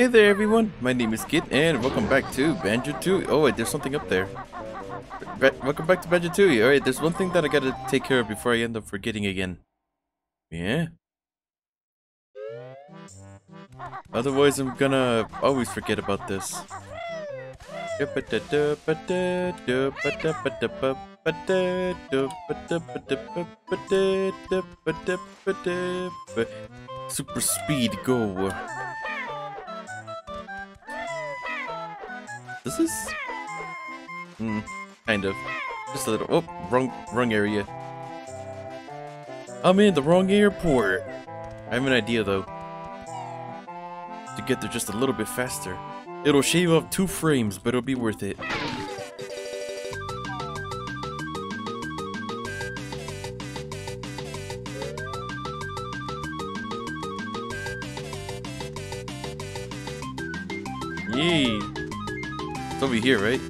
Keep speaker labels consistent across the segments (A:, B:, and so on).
A: Hey there everyone, my name is Kit and welcome back to Banjo Tooie. Oh wait, there's something up there. Ba welcome back to Banjo Tooie. Alright, there's one thing that I gotta take care of before I end up forgetting again. Yeah? Otherwise I'm gonna always forget about this. Super speed go. This is... Hmm, kind of. Just a little... Oh, wrong, wrong area. I'm in the wrong airport. I have an idea, though. To get there just a little bit faster. It'll shave off two frames, but it'll be worth it. Yay! It's over here, right?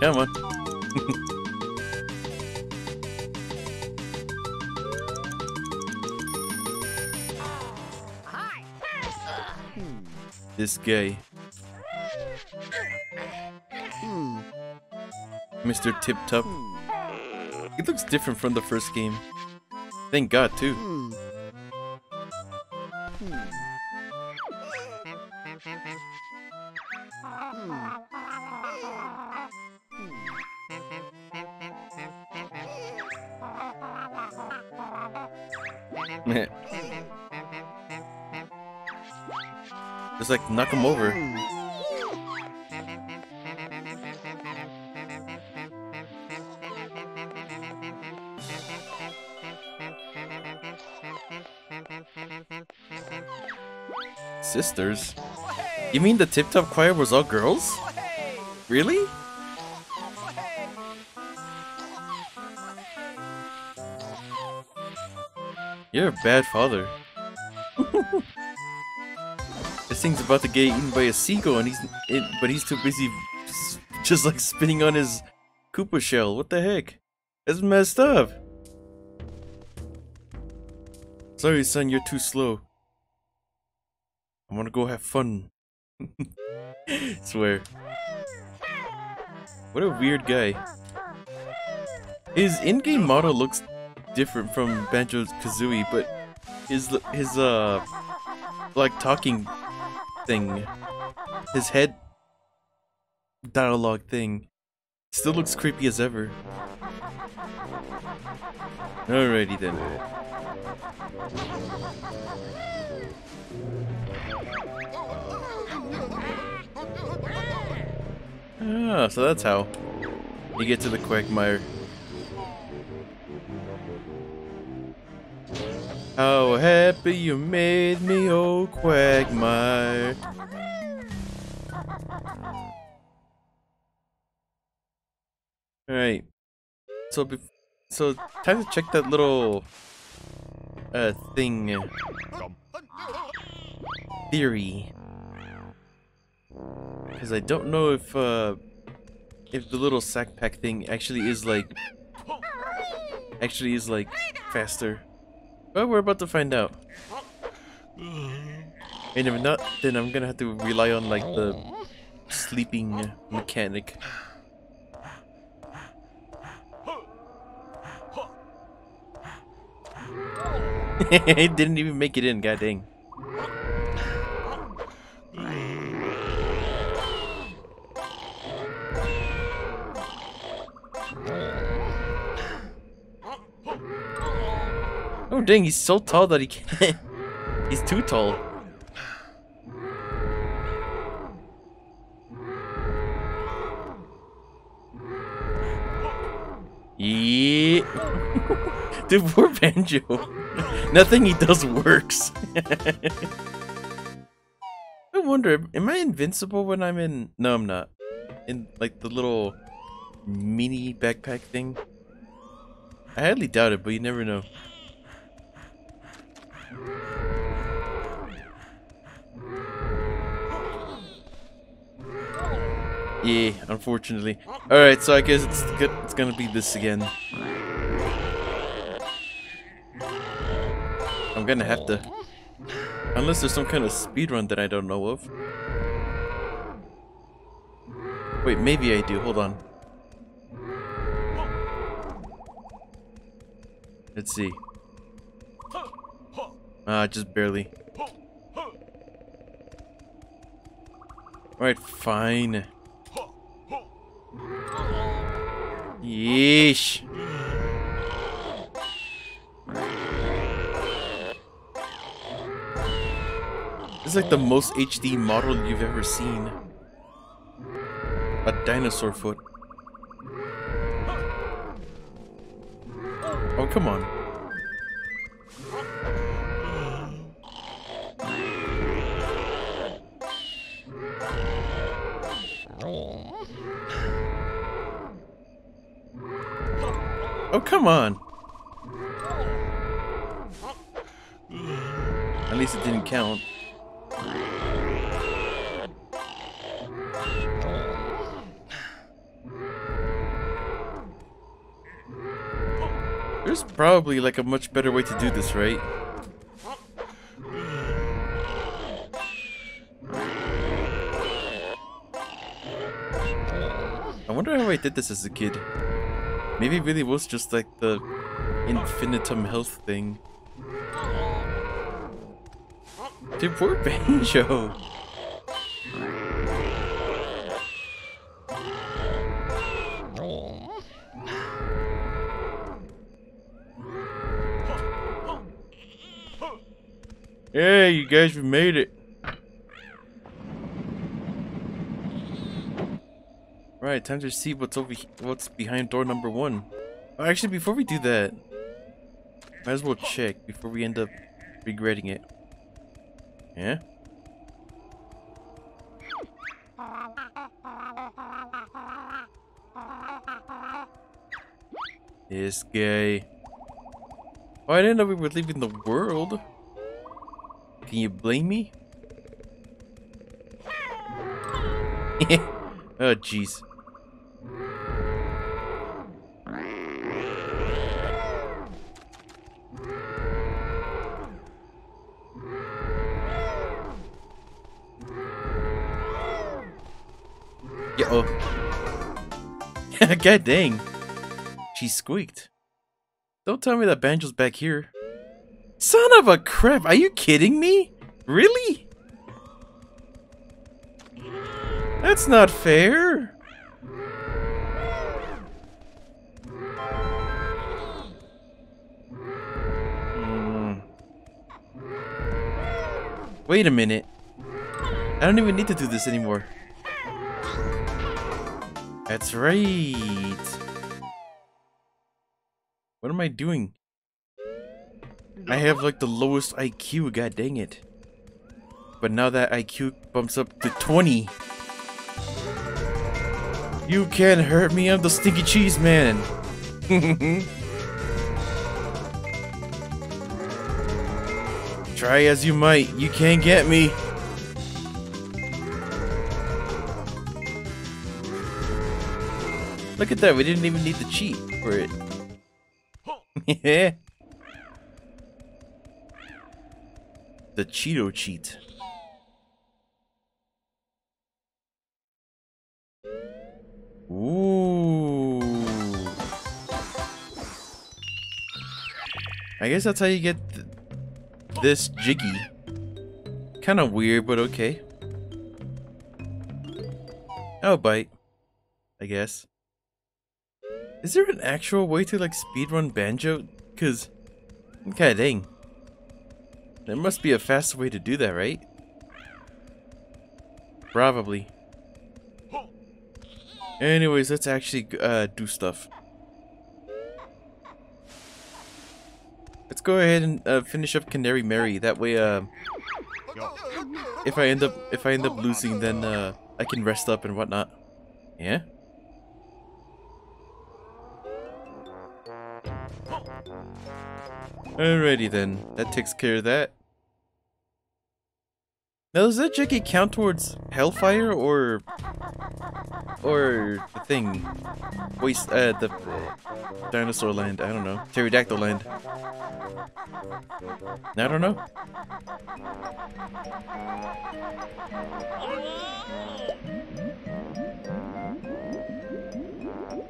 A: Come on. this guy. Mr. Tip Top. He looks different from the first game. Thank God, too. Just like knock him over. Sisters? You mean the Tiptup Choir was all girls? Really? You're a bad father. this thing's about to get eaten by a seagull, and he's it, but he's too busy just, like spinning on his Koopa shell. What the heck? That's messed up. Sorry, son, you're too slow. I want to go have fun. Swear. What a weird guy. His in-game model looks different from Banjo Kazooie, but his his uh like talking thing, his head dialogue thing, still looks creepy as ever. Alrighty then. Ah, so that's how you get to the Quagmire. How happy you made me, oh Quagmire. Alright. So, so time to check that little uh thing. Theory. Because I don't know if uh if the little sack pack thing actually is like actually is like faster. Well, we're about to find out. And if not, then I'm gonna have to rely on like the sleeping mechanic. it didn't even make it in, god dang. Dang, he's so tall that he can't. he's too tall. Yeah. Dude, poor Banjo. Nothing he does works. I wonder, am I invincible when I'm in... No, I'm not. In, like, the little mini backpack thing? I highly doubt it, but you never know. Yeah, unfortunately. Alright, so I guess it's it's gonna be this again. I'm gonna have to. Unless there's some kind of speed run that I don't know of. Wait, maybe I do. Hold on. Let's see. Ah, uh, just barely. Alright, fine. Yeesh. This is like the most HD model you've ever seen. A dinosaur foot. Oh, come on. Oh, come on. At least it didn't count. There's probably like a much better way to do this, right? I wonder how I did this as a kid. Maybe it really was just like the infinitum health thing. Dude, poor Banjo. Yeah, you guys we made it. Right, time to see what's over what's behind door number one. Oh, actually, before we do that, might as well check before we end up regretting it. Yeah? This guy. Oh, I didn't know we were leaving the world. Can you blame me? oh, jeez. God dang. She squeaked. Don't tell me that Banjo's back here. Son of a crap, are you kidding me? Really? That's not fair. Hmm. Wait a minute. I don't even need to do this anymore. That's right. What am I doing? I have like the lowest IQ, god dang it. But now that IQ bumps up to 20. You can't hurt me, I'm the stinky cheese man. Try as you might, you can't get me. Look at that, we didn't even need to cheat for it. yeah. The Cheato cheat. Ooh. I guess that's how you get th this Jiggy. Kind of weird, but okay. Oh, bite. I guess. Is there an actual way to like speedrun Banjo? Cause, okay, dang. There must be a faster way to do that, right? Probably. Anyways, let's actually uh, do stuff. Let's go ahead and uh, finish up Canary Mary. That way, uh, if I end up if I end up losing, then uh, I can rest up and whatnot. Yeah. Alrighty then, that takes care of that. Now, does that Jackie count towards Hailfire or or the thing? Waste uh the dinosaur land. I don't know. Pterodactyl land. I don't know.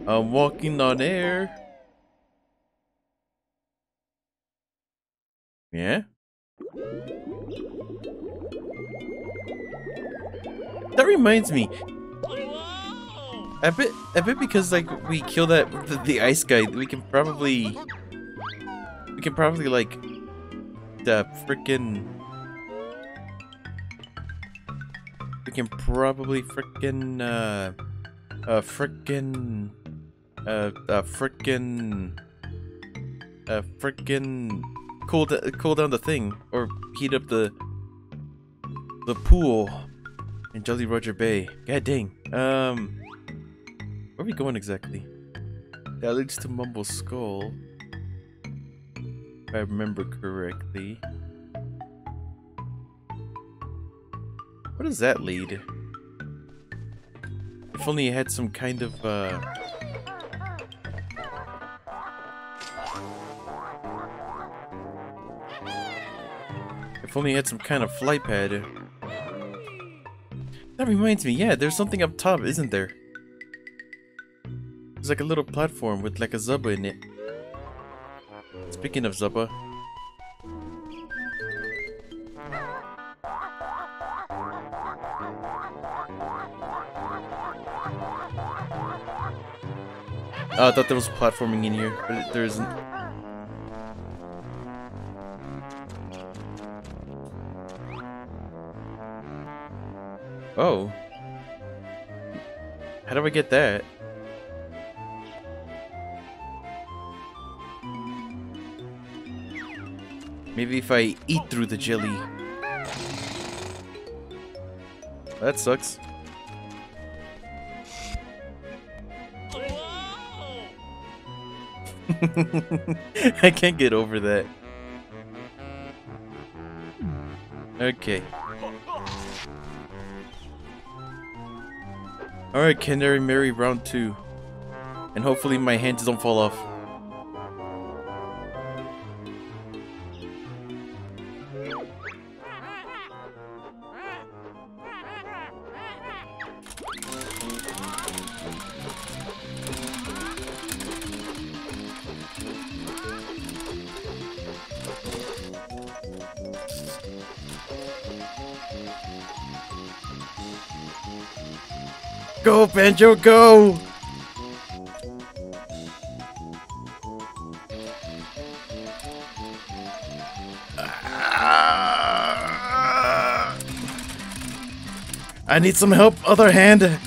A: I'm walking on air. Yeah? That reminds me. I bet, I bet because like we kill that the, the ice guy, we can probably, we can probably like, the freaking, we can probably freaking, uh, uh, freaking, uh, uh, freaking, uh, freaking, cool, cool down the thing or heat up the, the pool in Jolly Roger Bay. God dang. Um, where are we going exactly? That leads to Mumbo Skull. If I remember correctly. Where does that lead? If only it had some kind of, uh... If only it had some kind of flight pad. That reminds me, yeah, there's something up top, isn't there? It's like a little platform with like a Zubba in it. Speaking of Zubba. Oh, I thought there was platforming in here, but there isn't. Oh. How do I get that? Maybe if I eat through the jelly. That sucks. I can't get over that. Okay. Alright, Canary Mary round two. And hopefully my hands don't fall off. Banjo, go! Ah. I need some help, other hand.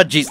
A: Oh, jeez.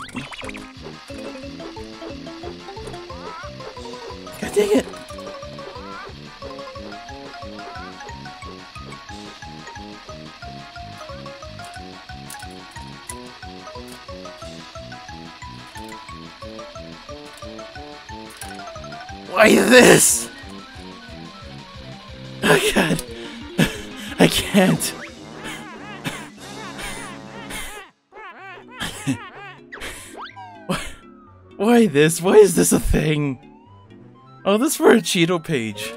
A: This? Why is this a thing? Oh, this for a Cheato page.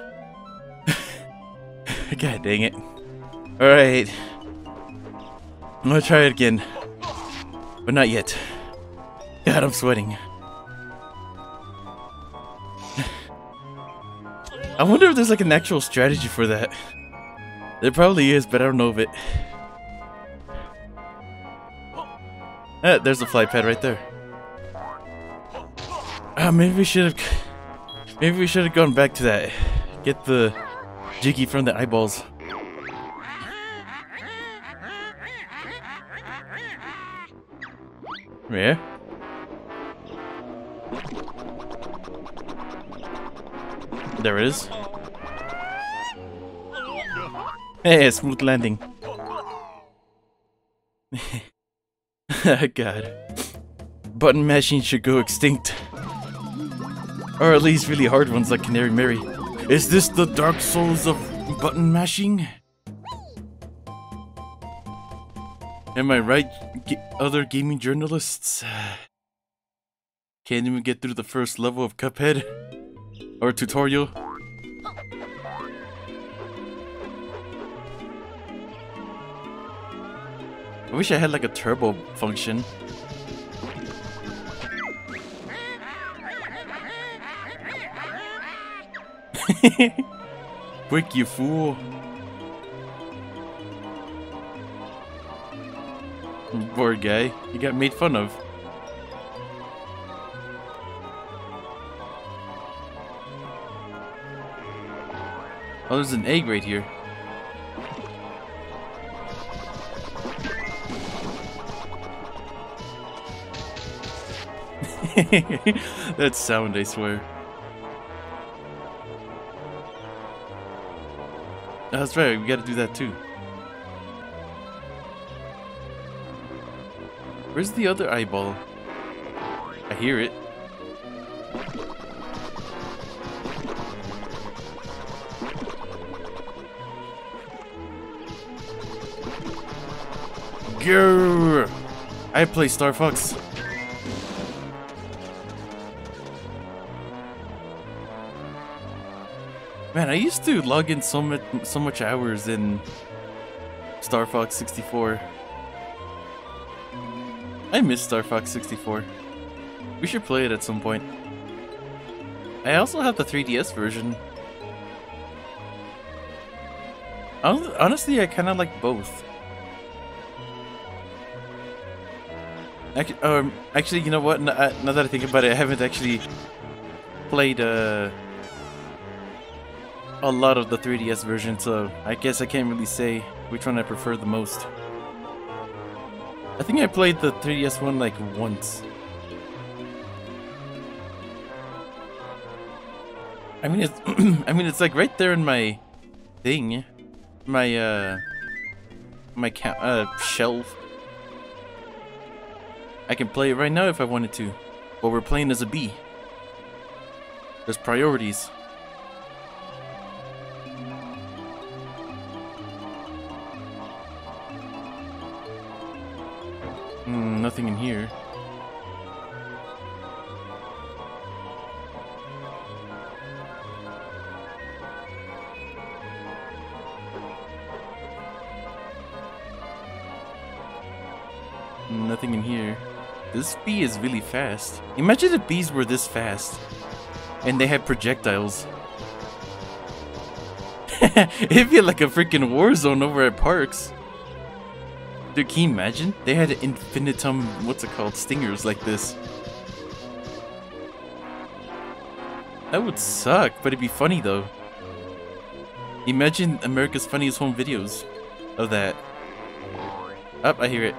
A: God dang it. Alright. I'm gonna try it again. But not yet. God, I'm sweating. I wonder if there's like an actual strategy for that. There probably is, but I don't know of it. Ah, there's the flight pad right there. Uh, maybe we should have... Maybe we should have gone back to that. Get the Jiggy from the eyeballs. Yeah? There it is. Hey, smooth landing. God. Button mashing should go extinct. Or at least really hard ones like Canary Mary. Is this the Dark Souls of button mashing? Am I right, other gaming journalists? Can't even get through the first level of Cuphead? Or tutorial? I wish I had like a turbo function. Quick, you fool. Poor guy. He got made fun of. Oh, there's an egg right here. that sound, I swear. Oh, that's right, we gotta do that too. Where's the other eyeball? I hear it. Grrr! I play Star Fox. Man, I used to log in so much so much hours in Star Fox 64. I miss Star Fox 64. We should play it at some point. I also have the 3DS version. Honestly, I kind of like both. Actually, um, actually, you know what? Now, now that I think about it, I haven't actually played uh, a lot of the 3DS version, so I guess I can't really say which one I prefer the most. I think I played the 3DS one like once. I mean, it's I mean, it's like right there in my thing, my uh, my uh shelf. I can play it right now if I wanted to, but we're playing as a bee. There's priorities. Nothing in here. Nothing in here. This bee is really fast. Imagine if bees were this fast. And they had projectiles. It'd be like a freaking war zone over at Parks. Dude, can you imagine? They had infinitum, what's it called, stingers like this. That would suck, but it'd be funny though. Imagine America's Funniest Home Videos of that. Up, oh, I hear it.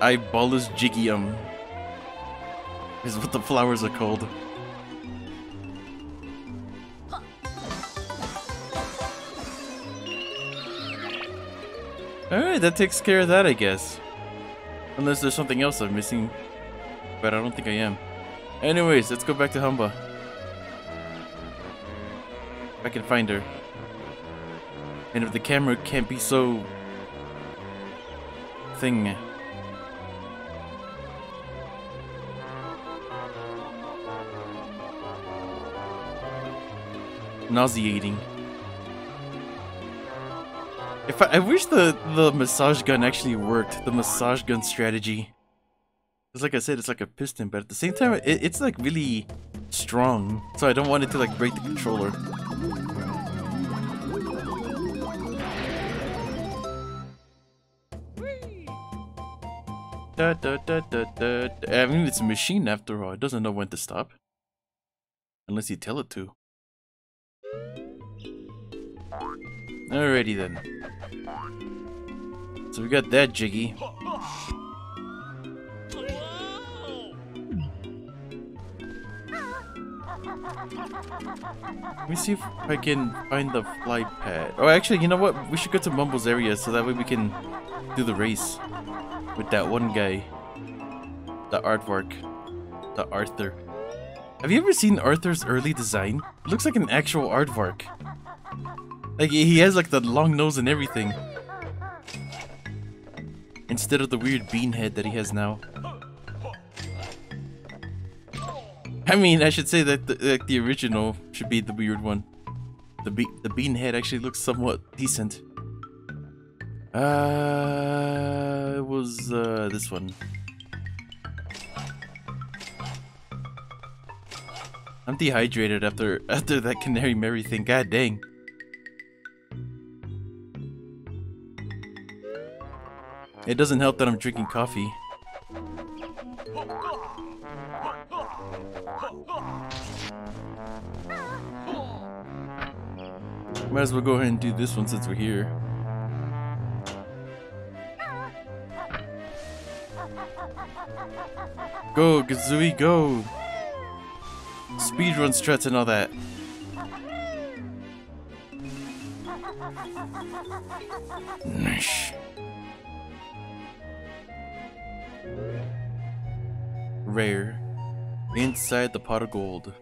A: Eyebolus jigium is what the flowers are called. Alright, that takes care of that, I guess. Unless there's something else I'm missing. But I don't think I am. Anyways, let's go back to Humba. If I can find her. And if the camera can't be so... thing. Nauseating. If I, I wish the the massage gun actually worked, the massage gun strategy. Because like I said, it's like a piston, but at the same time, it, it's like really strong. So I don't want it to like break the controller. Da, da, da, da, da. I mean, it's a machine after all. It doesn't know when to stop. Unless you tell it to. Alrighty then. So we got that jiggy. Let me see if I can find the fly pad. Oh, actually, you know what? We should go to Mumbo's area so that way we can do the race with that one guy. The artwork. The Arthur. Have you ever seen Arthur's early design? It looks like an actual artwork. Like, he has like the long nose and everything. Instead of the weird bean head that he has now. I mean, I should say that the, like, the original should be the weird one. The be the bean head actually looks somewhat decent. Uh, it was uh, this one. I'm dehydrated after after that Canary Mary thing. God dang. It doesn't help that I'm drinking coffee. Might as well go ahead and do this one since we're here. Go, Kazooie, go! Speedrun struts and all that. Nice. Rare. Inside the pot of gold.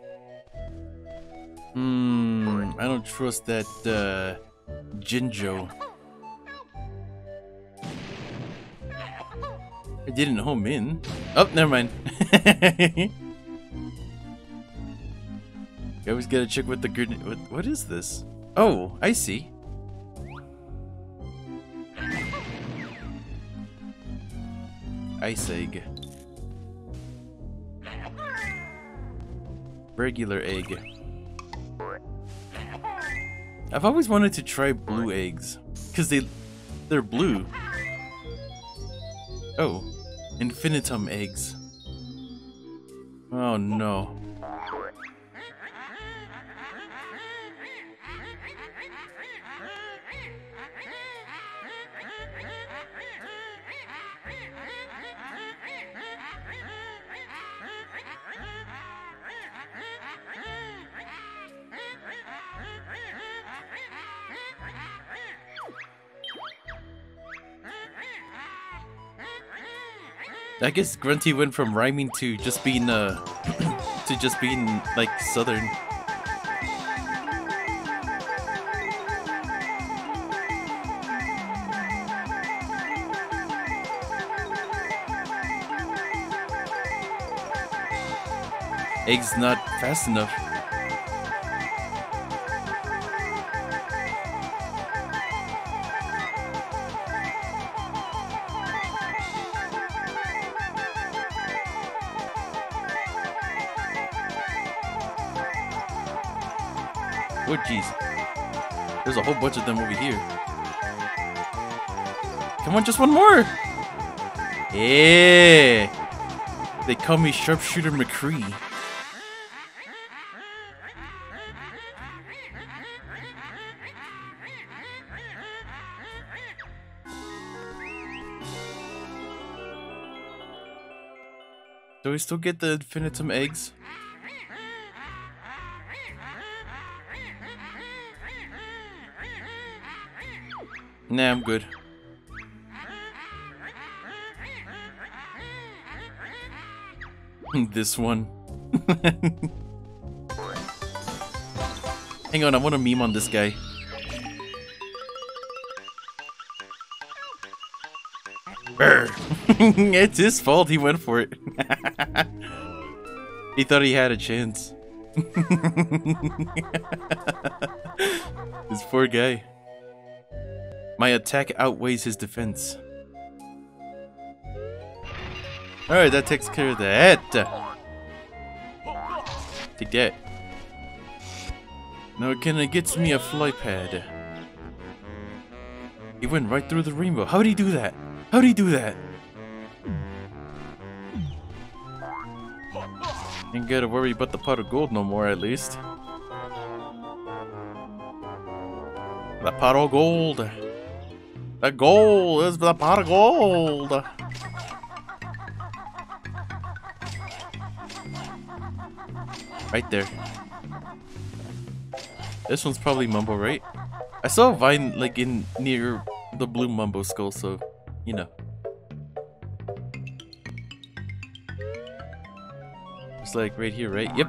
A: Hmm, I don't trust that, uh, Jinjo. I didn't home in. Oh, never mind. you always gotta check with the good. What, what is this? Oh, I see. Ice egg. Regular egg. I've always wanted to try blue eggs. Because they, they're blue. Oh. Infinitum eggs. Oh no. I guess Grunty went from rhyming to just being uh to just being like southern. Egg's not fast enough. Whole bunch of them over here. Come on, just one more! Yeah! They call me Sharpshooter McCree. Do we still get the infinitum eggs? Nah, I'm good. this one. Hang on, I want a meme on this guy. it's his fault he went for it. he thought he had a chance. this poor guy. My attack outweighs his defense. Alright, that takes care of that. Take that. Now can it gets me a fly pad. He went right through the rainbow. How'd he do that? How'd he do that? Ain't gotta worry about the pot of gold no more at least. The pot of gold. The gold is the pot of gold. Right there. This one's probably Mumbo, right? I saw a vine like in near the blue Mumbo skull, so you know. It's like right here, right? Yep.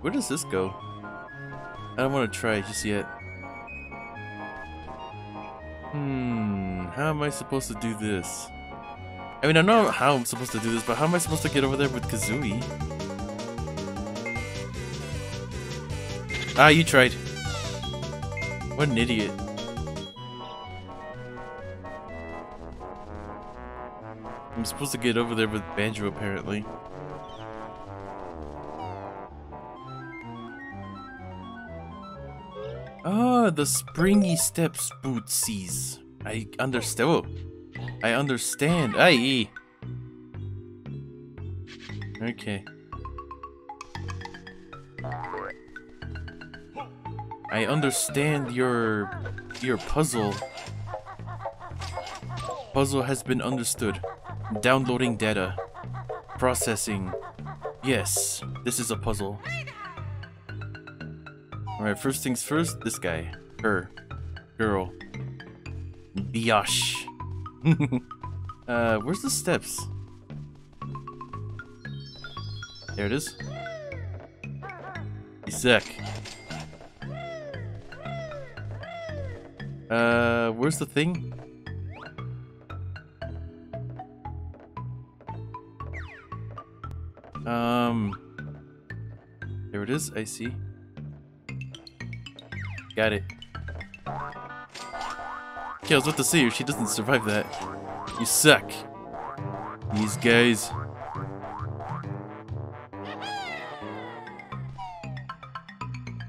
A: Where does this go? I don't want to try it just yet. Hmm, how am I supposed to do this? I mean, I know how I'm supposed to do this, but how am I supposed to get over there with Kazooie? Ah, you tried. What an idiot. I'm supposed to get over there with Banjo, apparently. Ah, the springy steps bootsies. I understand. Oh, I understand. Aye. Okay. I understand your your puzzle. Puzzle has been understood. Downloading data. Processing. Yes, this is a puzzle. Alright, first things first, this guy. Her. Girl. Biash. uh, where's the steps? There it is. Isaac. Uh, where's the thing? I see. Got it. Okay, I was about to say, she doesn't survive that, you suck. These guys.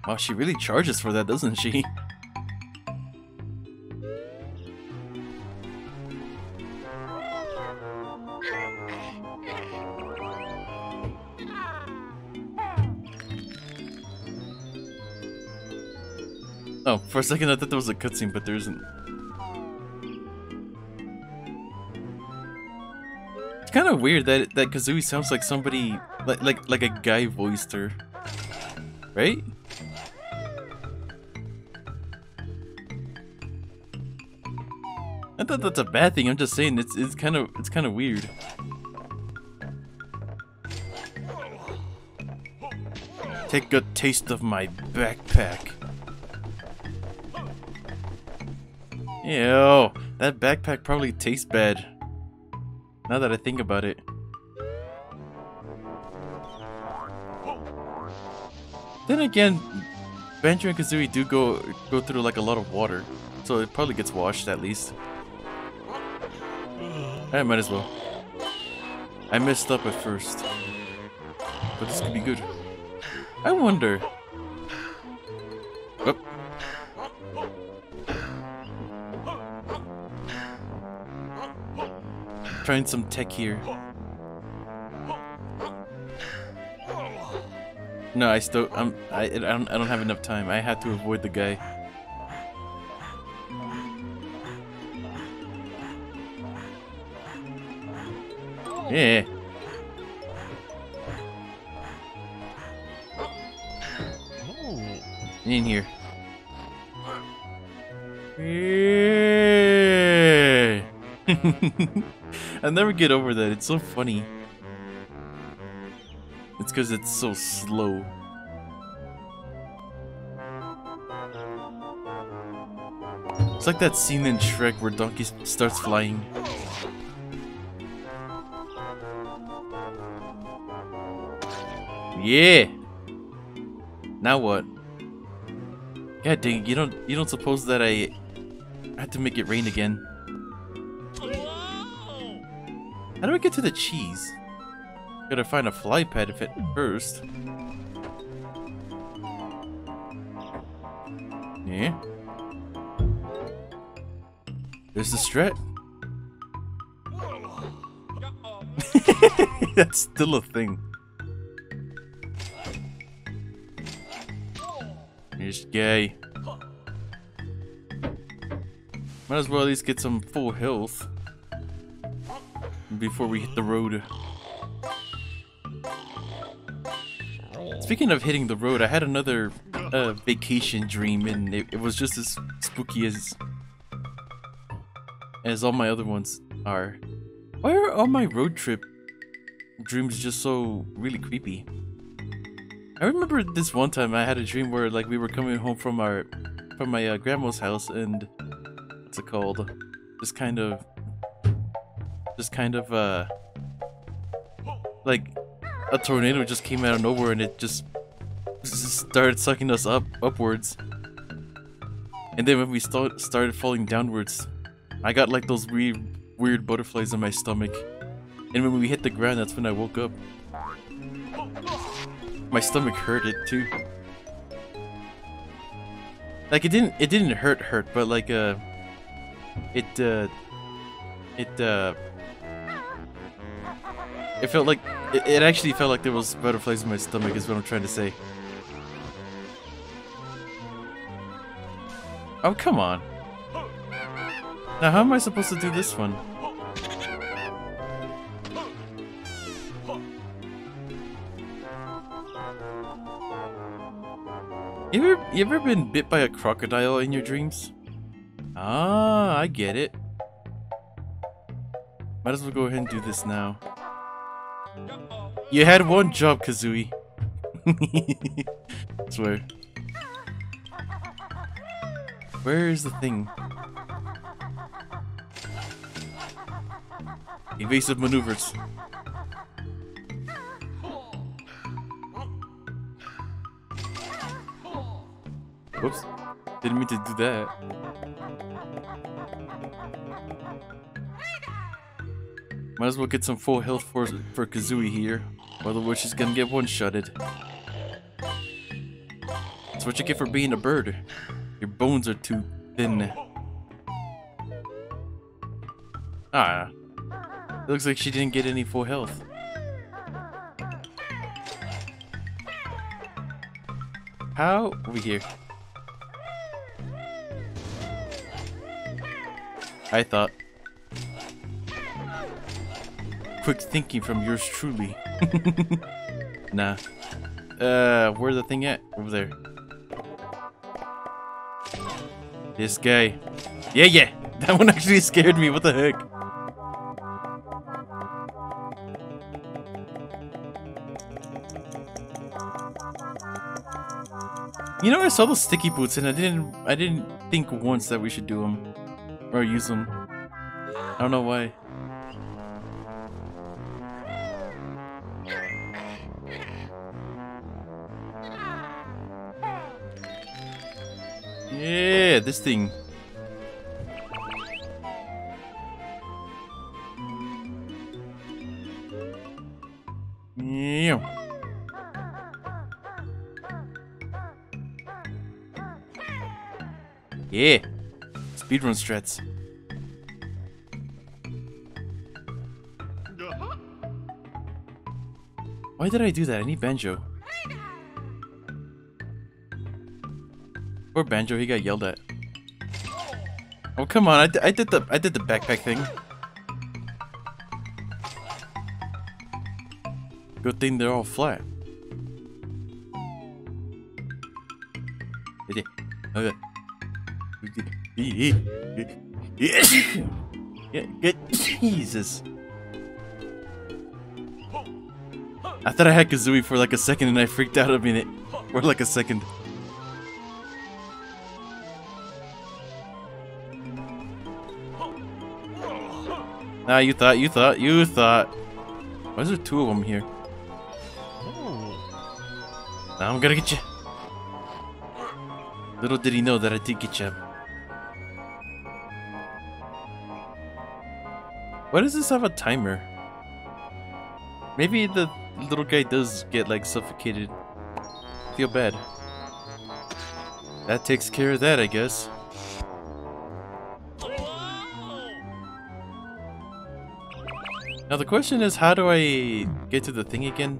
A: Wow, she really charges for that, doesn't she? a second I thought there was a cutscene, but there isn't. It's kind of weird that that Kazooie sounds like somebody like like like a guy voiced her, right? I thought that's a bad thing. I'm just saying it's it's kind of it's kind of weird. Take a taste of my backpack. Ew, that backpack probably tastes bad. Now that I think about it. Then again, Banjo and Kazooie do go go through like a lot of water, so it probably gets washed at least. I might as well. I messed up at first, but this could be good. I wonder. Trying some tech here. No, I still I'm I I don't I don't have enough time. I had to avoid the guy. Yeah. In here. Yeah. I never get over that. It's so funny. It's because it's so slow. It's like that scene in Shrek where Donkey starts flying. Yeah. Now what? God dang it, you don't you don't suppose that I had to make it rain again. How do I get to the cheese? Gotta find a fly pad if it first. Yeah. There's the strat. That's still a thing. Here's gay. Might as well at least get some full health before we hit the road. Speaking of hitting the road, I had another uh, vacation dream, and it, it was just as spooky as as all my other ones are. Why are all my road trip dreams just so really creepy? I remember this one time I had a dream where like we were coming home from our from my uh, grandma's house and what's it called? Just kind of just kind of uh like a tornado just came out of nowhere and it just started sucking us up upwards. And then when we start started falling downwards, I got like those weird weird butterflies in my stomach. And when we hit the ground, that's when I woke up. My stomach hurted too. Like it didn't it didn't hurt hurt, but like uh it uh it uh it felt like it, it actually felt like there was butterflies in my stomach is what I'm trying to say. Oh come on. Now how am I supposed to do this one? You ever, you ever been bit by a crocodile in your dreams? Ah, I get it. Might as well go ahead and do this now. You had one job, Kazooie. Swear. Where is the thing? Evasive maneuvers. Whoops. Didn't mean to do that. Might as well get some full health for, for Kazooie here. Otherwise she's gonna get one-shotted. That's what you get for being a bird. Your bones are too thin. Ah. Looks like she didn't get any full health. How? Over here. I thought. Quick thinking from yours truly. nah. Uh, where's the thing at? Over there. This guy. Yeah, yeah. That one actually scared me. What the heck? You know, I saw those sticky boots and I didn't I didn't think once that we should do them. Or use them. I don't know why. This thing. Yeah. Yeah. Speedrun strats. Why did I do that? I need Banjo. Poor Banjo, he got yelled at. Oh come on! I, I did the I did the backpack thing. Good thing they're all flat. Okay. Oh, yeah, good. Jesus. I thought I had Kazooie for like a second and I freaked out a minute. For like a second. Ah, you thought, you thought, you thought. Why is there two of them here? Now I'm gonna get you. Little did he know that I did get you. Why does this have a timer? Maybe the little guy does get like suffocated. Feel bad. That takes care of that, I guess. Now the question is, how do I get to the thing again?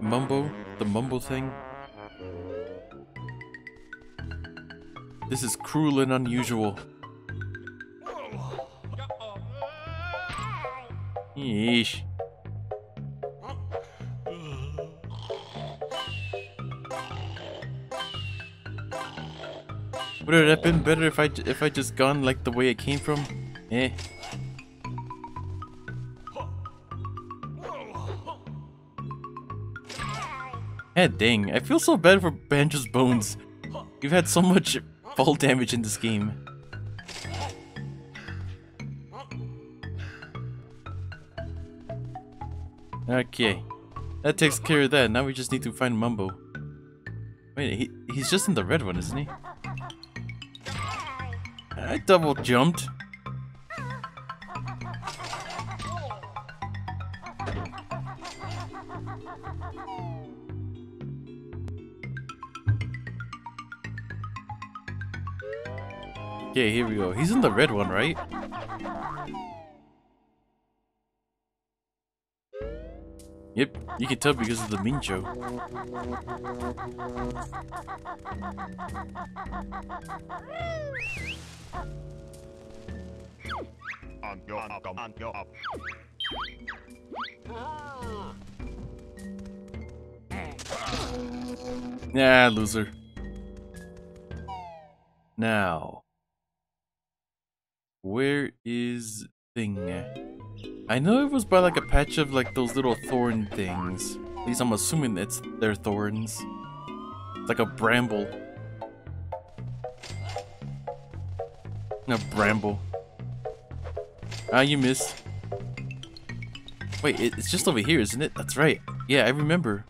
A: Mumbo? The mumbo thing? This is cruel and unusual. Yeesh. Would it have been better if I if I just gone like the way it came from? Eh. Eh, dang. I feel so bad for Banjo's bones. You've had so much fall damage in this game. Okay. That takes care of that. Now we just need to find Mumbo. Wait, he, he's just in the red one, isn't he? I double jumped. Okay, here we go. He's in the red one, right? You can tell because of the
B: Minjo. Go up, go up.
A: Nah, loser. Now, where is thing? I know it was by like a patch of like those little thorn things. At least I'm assuming it's their thorns. It's like a bramble. A bramble. Ah, you missed. Wait, it's just over here, isn't it? That's right. Yeah, I remember.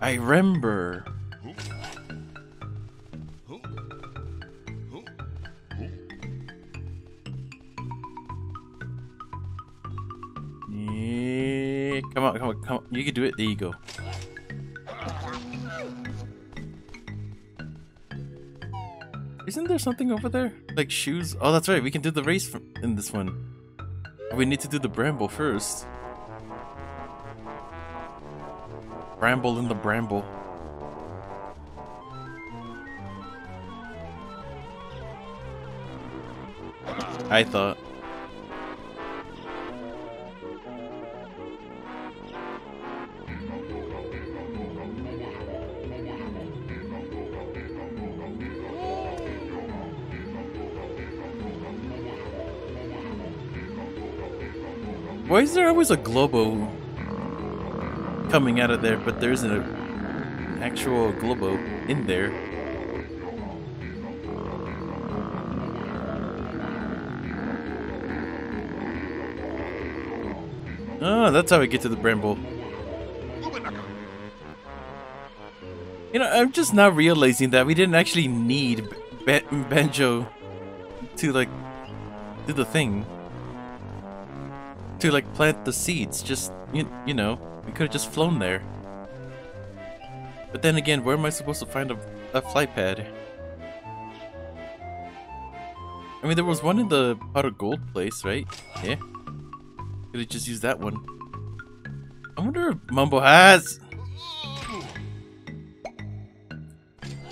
A: I remember. Come on, come on, come on. You can do it. There you go. Isn't there something over there? Like shoes? Oh, that's right. We can do the race in this one. We need to do the bramble first. Bramble in the bramble. I thought. Why is there always a Glowbo coming out of there, but there isn't an actual Glowbo in there? Oh, that's how we get to the Bramble. You know, I'm just now realizing that we didn't actually need ba Banjo to, like, do the thing. To, like, plant the seeds. Just, you, you know, we could have just flown there. But then again, where am I supposed to find a, a fly pad? I mean, there was one in the pot of gold place, right? Yeah. Could have just used that one. I wonder if Mumbo has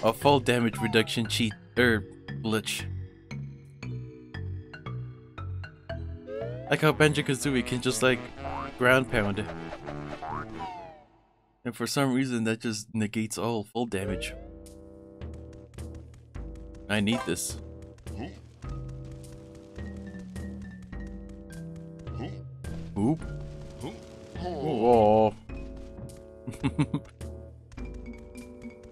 A: a fall damage reduction cheat or glitch. Like how Banjo Kazooie can just like ground pound. And for some reason that just negates all full damage. I need this. Oop. Oh.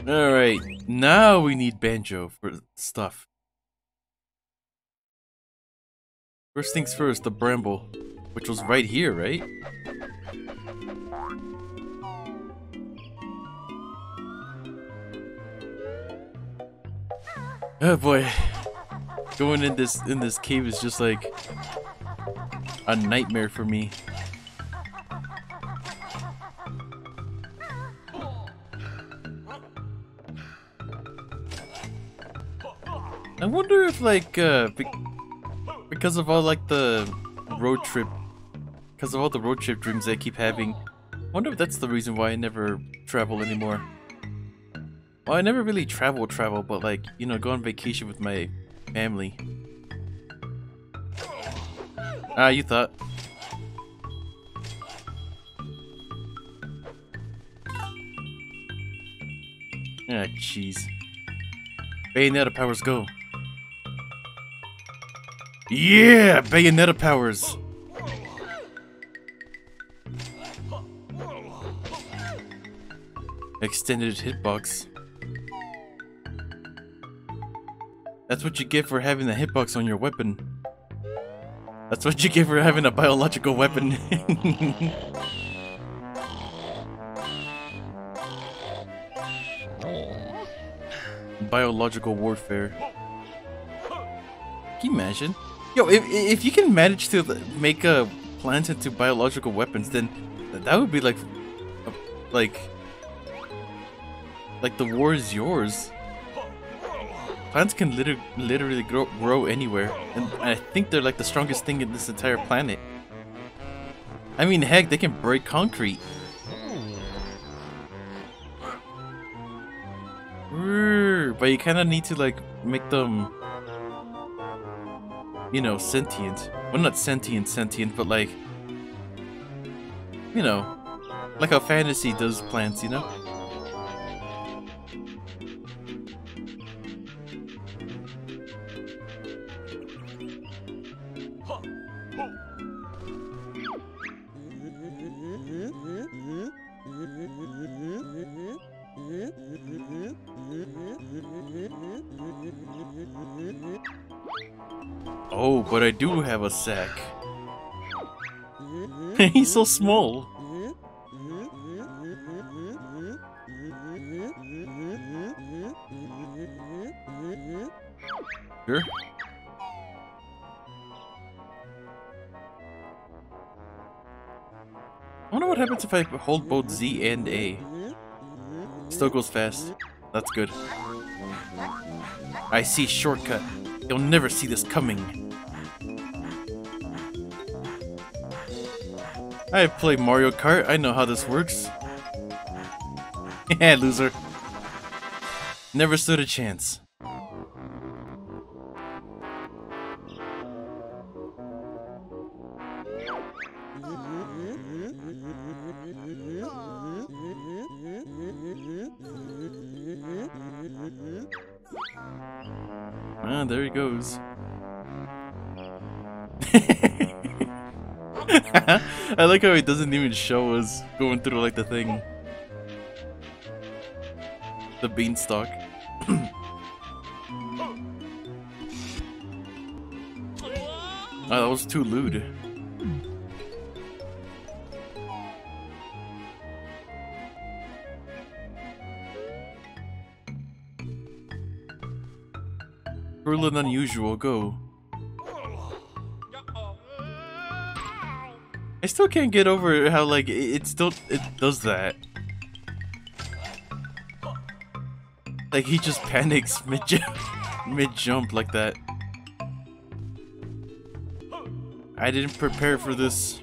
A: Alright, now we need Banjo for stuff. First things first, the Bramble, which was right here, right? Oh boy. Going in this in this cave is just like a nightmare for me. I wonder if like uh because of all like the road trip because of all the road trip dreams I keep having. I wonder if that's the reason why I never travel anymore. Well, I never really travel travel, but like, you know, go on vacation with my family. Ah, you thought. Ah, jeez. Bayonetta powers go. Yeah! Bayonetta powers! Extended hitbox. That's what you get for having the hitbox on your weapon. That's what you get for having a biological weapon. biological warfare. Can you imagine? Yo, if, if you can manage to make a plant into biological weapons, then that would be like, like, like the war is yours. Plants can liter literally grow, grow anywhere, and I think they're like the strongest thing in this entire planet. I mean, heck, they can break concrete. But you kind of need to like make them, you know, sentient. Well, not sentient, sentient, but like, you know, like how fantasy does plants, you know? Have a sack. He's so small. Sure. I wonder what happens if I hold both Z and A. Still goes fast. That's good. I see shortcut. You'll never see this coming. I play Mario Kart, I know how this works. yeah, loser. Never stood a chance. Like how he doesn't even show us going through like the thing. The beanstalk. oh, that was too lewd. Cruel and unusual, go. Still can't get over how like it still it does that. Like he just panics mid jump, mid jump like that. I didn't prepare for this.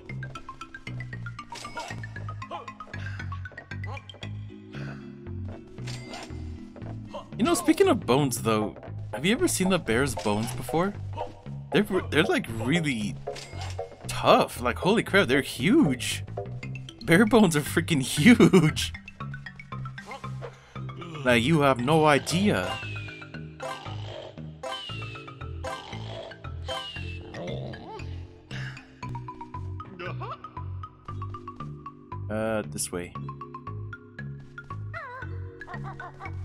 A: You know, speaking of bones though, have you ever seen the bear's bones before? They're they're like really tough. Like, holy crap, they're huge. Bear bones are freaking huge. Like, you have no idea. Uh, this way.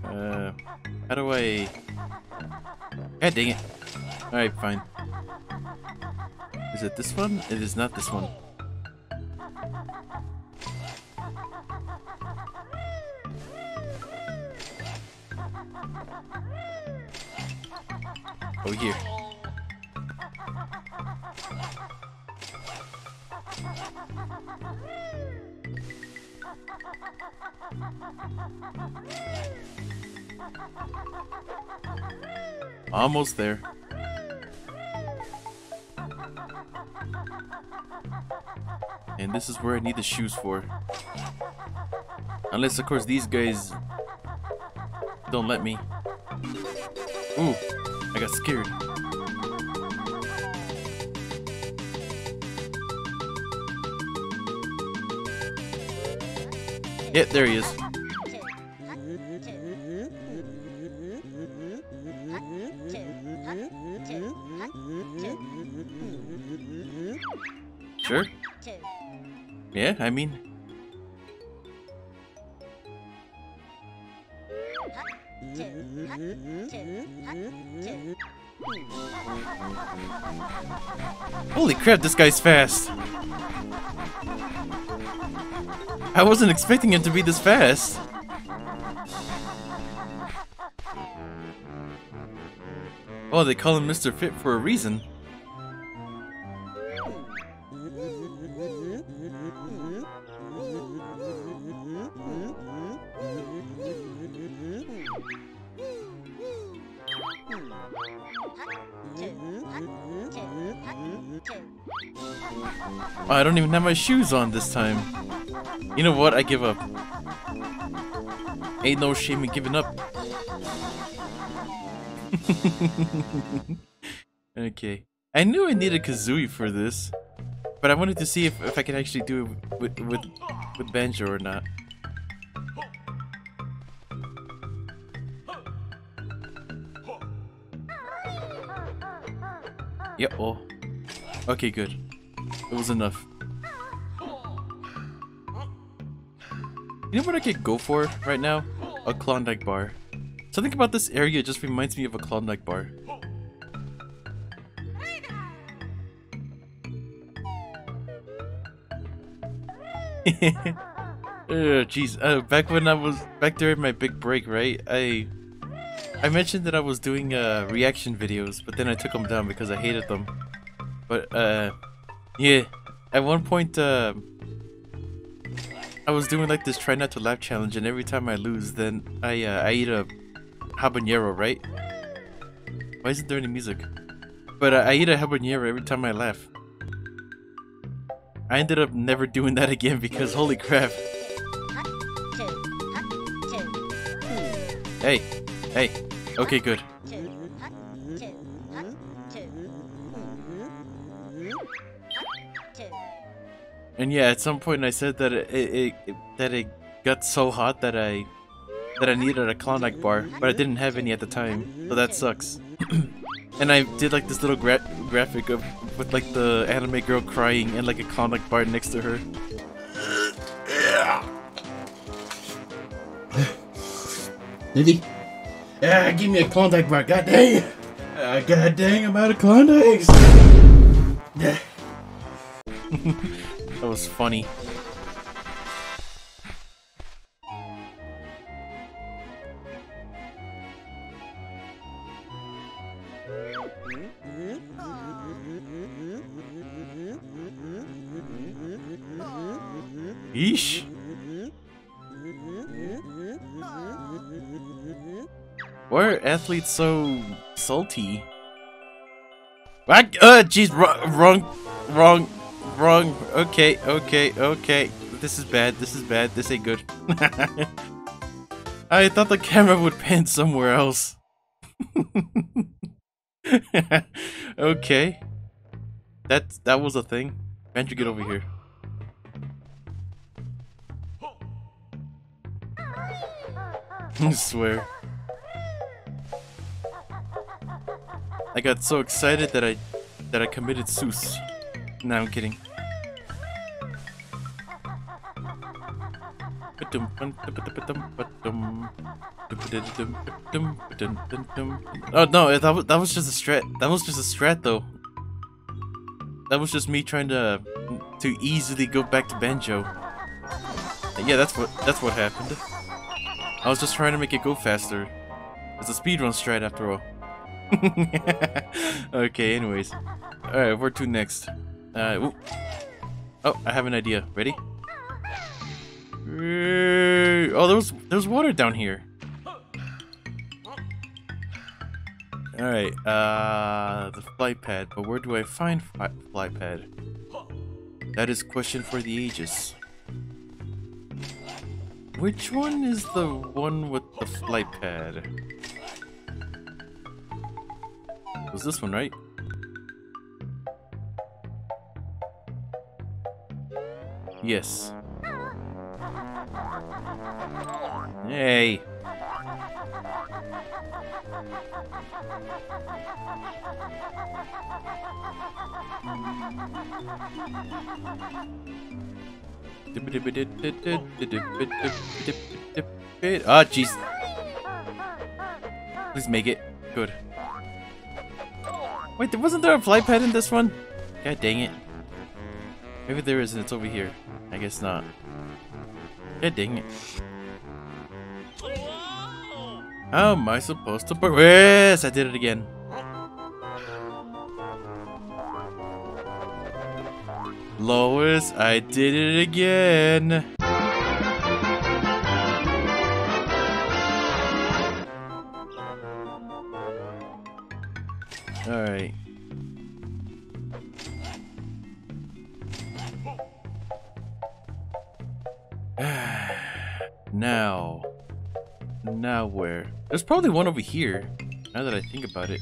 A: Uh, how do I... God dang it. Alright, fine. Is it this one? It is not this one. Oh, here. Almost there. This is where I need the shoes for. Unless, of course, these guys Don't let me. Ooh, I got scared. Yeah, there he is. Yeah, I mean, holy crap, this guy's fast. I wasn't expecting him to be this fast. Oh, they call him Mr. Fit for a reason. I don't even have my shoes on this time. You know what? I give up. Ain't no shame in giving up. okay. I knew I needed Kazooie for this, but I wanted to see if, if I could actually do it with, with, with Banjo or not. Yep, oh. Okay, good. It was enough. You know what I could go for right now? A Klondike bar. Something about this area just reminds me of a Klondike bar. Oh, jeez. Uh, back when I was back during my big break, right? I I mentioned that I was doing uh, reaction videos, but then I took them down because I hated them. But uh, yeah, at one point uh, I was doing like this try not to laugh challenge, and every time I lose, then I uh, I eat a habanero, right? Why isn't there any music? But uh, I eat a habanero every time I laugh. I ended up never doing that again because holy crap. Hey, hey, okay, good. And yeah, at some point I said that it, it, it that it got so hot that I that I needed a Klondike bar, but I didn't have any at the time, so that sucks. and I did like this little gra graphic of with like the anime girl crying and like a Klondike bar next to her. Did Yeah, give me a Klondike bar. God dang. Uh, God dang, I'm out of Klondikes. That was funny. Yeesh. Why are athletes so salty? What? Uh, jeez, wrong, wrong, wrong, wrong. Okay, okay, okay. This is bad. This is bad. This ain't good. I thought the camera would pan somewhere else. okay. That that was a thing. Andrew, get over here. I swear. I got so excited that I that I committed Seuss. No, I'm kidding. Oh no, that was that was just a strat. That was just a strat though. That was just me trying to to easily go back to banjo. Yeah, that's what that's what happened. I was just trying to make it go faster. It's a speedrun strat after all. okay, anyways. Alright, where to next? Uh, oh, I have an idea. Ready? Oh, there was, there was water down here. Alright, uh, the flight pad. But where do I find flight pad? That is question for the ages. Which one is the one with the flight pad? It was this one, right? Yes. Hey. Ah, jeez. Please make it. Good. Wait, wasn't there a flight pad in this one? God dang it. Maybe there isn't, it's over here. I guess not. Yeah, dang it. How am I supposed to progress? I did it again. Lois, I did it again. Probably one over here, now that I think about it.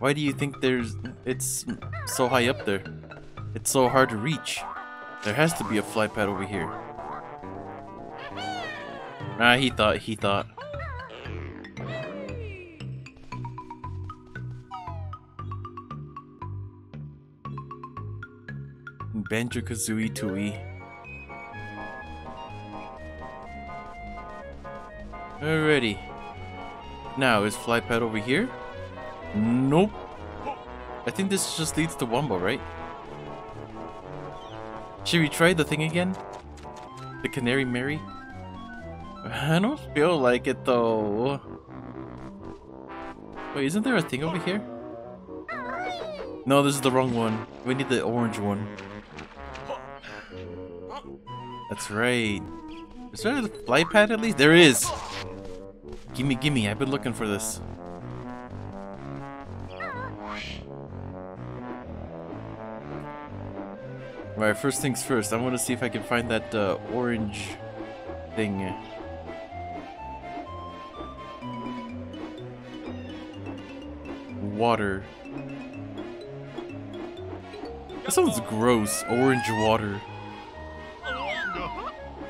A: Why do you think there's... it's so high up there? It's so hard to reach. There has to be a fly pad over here. Ah, he thought, he thought. Banjo-Kazooie. Alrighty. Now, is Flypad over here? Nope. I think this just leads to Wumbo, right? Should we try the thing again? The Canary Mary? I don't feel like it though. Wait, isn't there a thing over here? No, this is the wrong one. We need the orange one. That's right. Is there a flight pad at least? There is! Gimme, gimme, I've been looking for this. Alright, first things first, I want to see if I can find that uh, orange thing. Water. That sounds gross, orange water.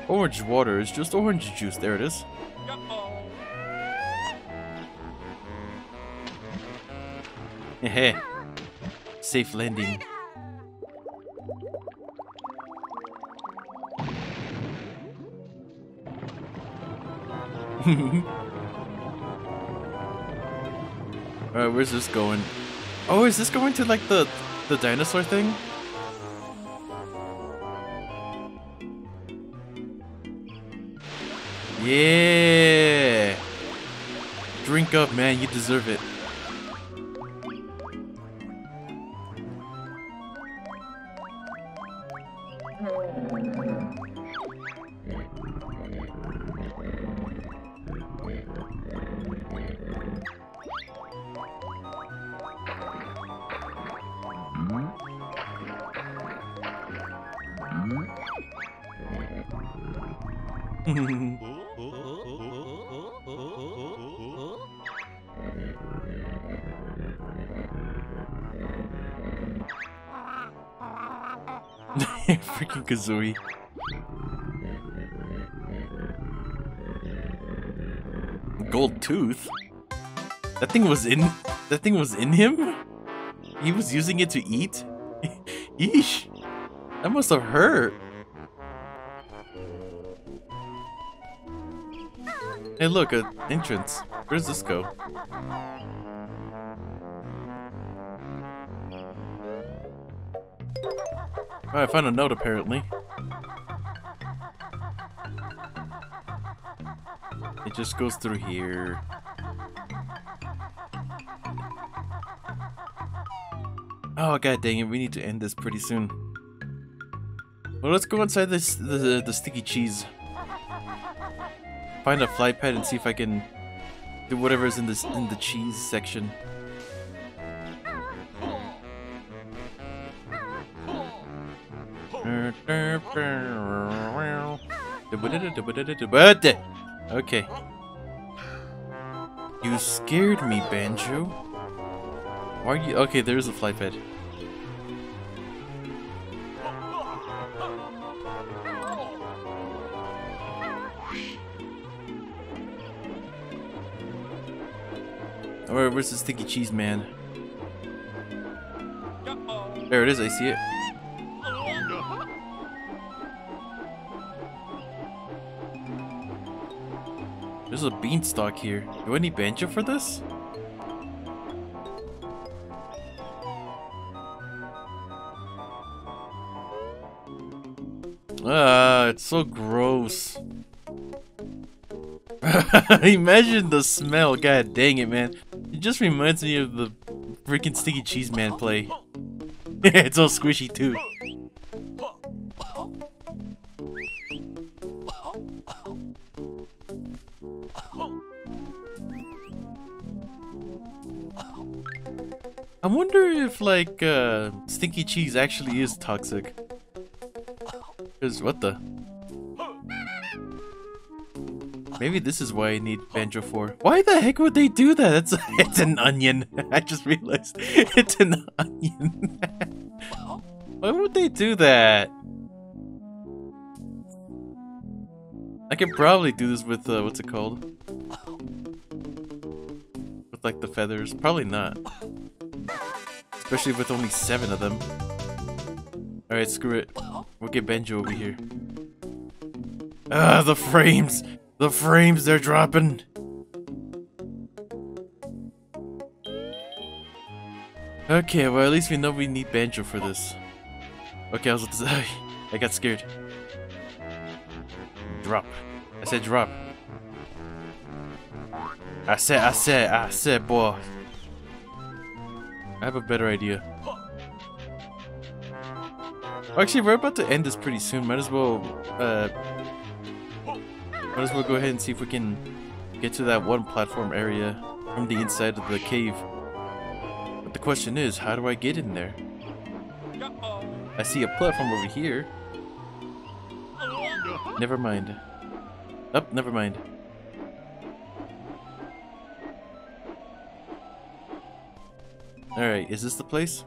A: Orange water is just orange juice, there it is. Heh. Safe landing. Alright, where's this going? Oh, is this going to like the the dinosaur thing? Yeah! Drink up, man. You deserve it. Kazooie. Gold tooth? That thing was in that thing was in him? He was using it to eat? Eesh. That must have hurt. Hey look, an entrance. Where does this go? Oh, I found a note apparently. It just goes through here. Oh god dang it, we need to end this pretty soon. Well let's go inside this the the sticky cheese. Find a fly pad and see if I can do whatever is in this in the cheese section. Okay. You scared me, Banjo. Why are you- okay, there's a flight bed. Alright, where's the sticky cheese man? There it is, I see it. There's a beanstalk here. Do I need banjo for this? Ah, it's so gross. Imagine the smell. God dang it, man. It just reminds me of the freaking Stinky Cheese Man play. it's all squishy too. Like uh, stinky cheese actually is toxic. Cause what the? Maybe this is why I need Banjo for. Why the heck would they do that? It's it's an onion. I just realized it's an onion. why would they do that? I could probably do this with uh, what's it called? With like the feathers. Probably not. Especially with only seven of them. Alright, screw it. We'll get Benjo over here. Ah, the frames! The frames, they're dropping! Okay, well at least we know we need Banjo for this. Okay, I was I got scared. Drop. I said drop. I said, I said, I said, boy. I have a better idea. Actually, we're about to end this pretty soon. Might as well, uh, might as well go ahead and see if we can get to that one platform area from the inside of the cave. But the question is, how do I get in there? I see a platform over here. Never mind. Oh, never mind. Alright, is this the place?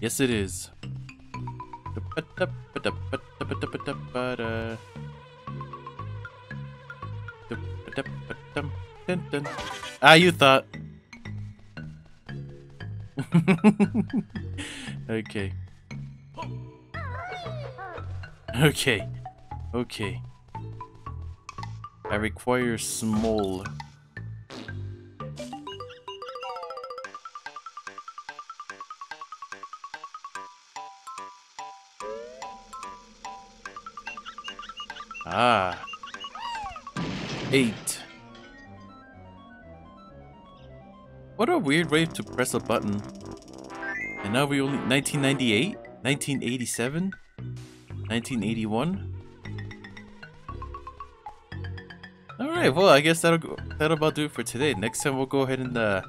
A: Yes, it is. Ah, you thought. okay. Okay. Okay. I require small. Ah. Eight. What a weird way to press a button. And now we only 1998? 1987? 1981? Alright, well I guess that'll go, that'll about do it for today. Next time we'll go ahead and uh,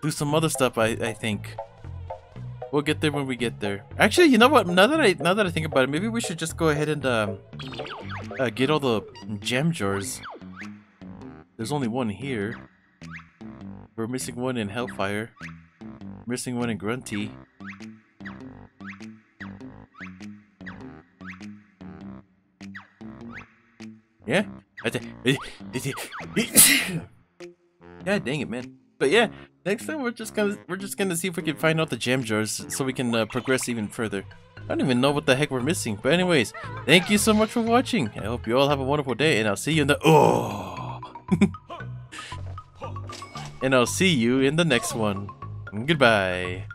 A: do some other stuff I, I think. We'll get there when we get there. Actually, you know what? Now that I now that I think about it, maybe we should just go ahead and um, uh, get all the gem jars. There's only one here. We're missing one in Hailfire. Missing one in Grunty. Yeah? Yeah, eh, eh, eh. dang it, man. But yeah, next time we're just gonna we're just gonna see if we can find out the jam jars so we can uh, progress even further. I don't even know what the heck we're missing. But anyways, thank you so much for watching. I hope you all have a wonderful day, and I'll see you in the oh. and I'll see you in the next one. Goodbye.